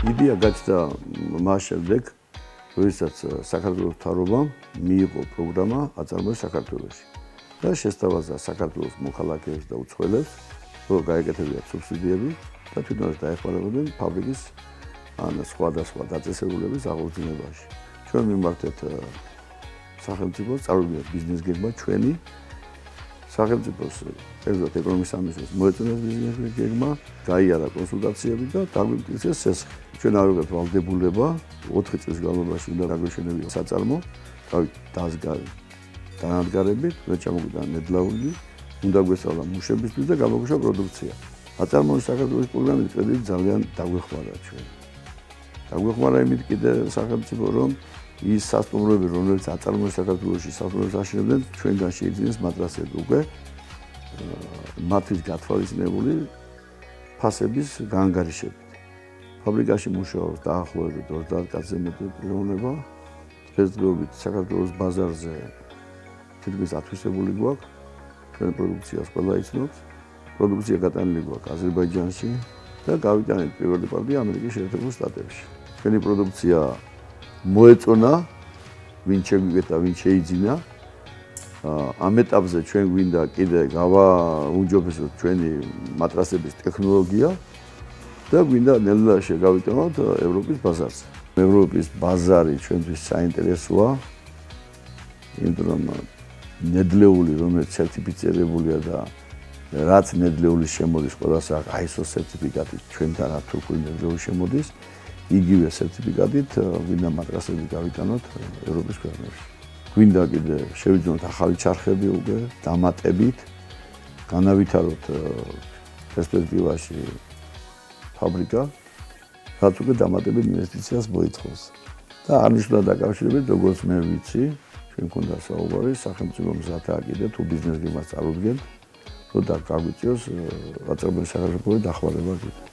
იდეა გაჩნდა მას შემდეგ, როდესაც საქართველოს თავრობამ მიიღო პროგრამა აწარმოეს საქართველოში. და შესთავაზა საქართველოს მოქალაქეებს და უცხოელებს, რომ გაეკეთებიათ სუბსიდიები და თვითონაც დაეხმარებოდნენ ფაბრიკის ან სხვადასხვა დაწესებულების აღორძინებაში. ჩვენ მიმართეთ სახელმწიფო წარუდგინეთ ბიზნეს გეგმა ჩვენი სახელმწიფოს ერთად ეკონომიკის სამინისტროს მოეწონეს ბიზნეს გეგმა, გაიარა კონსულტაციები და დაგვიმტკიცეს სესხი. ჩვენ არ ვიყავთ ვალდებულება 4 წლის განმავლობაში უნდა დაგვეშენებინა საწარმო, თავი დაზგა დაანადგარებით, მე ჩამოვიდა ნედლაული, უნდა გვესწავლა მუშებისთვის და გამოგვიშვა პროდუქცია. აწარმოის საქართველოს პროგრამით კრედიტი ძალიან დაგვეხმარა ჩვენ. დაგვეხმარა იმით კიდე სახელმწიფო რომ ის სასტუმროები, რომელიც აწარმოებს საქართველოსში სასტუმროებს აშენებდნენ, ჩვენგან შეიძინეს მატრასები უკვე მათთვის გათვალისწინებული ფასების გაანგარიშებით. ფაბრიკაში მუშაობს დაახლოებით 30 კაცზე მეტი პიროვნება. დღესდღეობით საქართველოს ბაზარზე თითქმის ათვისებული გვაქვს. ჩვენ პროდუქციას ყველა იცნობს. პროდუქცია გატანილი გვაქვს აზერბაიჯანში და გავიტანეთ პირველი პარტია ამერიკის შეერთებულ შტატებში. ჩვენი პროდუქცია მოეწონა ვინ შეგვიგეთა ვინ შეიძინა. ამ ეტაპზე ჩვენ გვინდა კიდე გავა უნჯობესოთ ჩვენი მატრასების ტექნოლოგია და გვინდა ნელა შეგავიტანოთ ევროპის ბაზარზე. ევროპის ბაზარი ჩვენთვის საინტერესოა. იმიტომ რომ ნედლეული რომელიც სერტიფიცირებულია და რაც ნედლეული შემოდის ყველასა ISO სერტიფიკატი ჩვენთან რა თურქული ნედლეული შემოდის იგივე სერტიფიკატით გვინდა მატრასები გავიტანოთ ევროპის ქვეყნებში. გვინდა კიდე შევიძინოთ ახალი ჩარხები უკვე დამატებით განავითაროთ პერსპექტივაში ფაბრიკა რაც უკვე დამატებით ინვესტიციას მოითხოვს. და არნიშნულად დაკავშირებით როგორც მე ვიცი, ჩვენ ქონდა საუბარი სახელმწიფო მზადაა კიდე თუ ბიზნეს გიმას წარუდგენ, რომ და გაგვიწიოს ვაწებოდი სახელმწიფო დახმარება კიდე.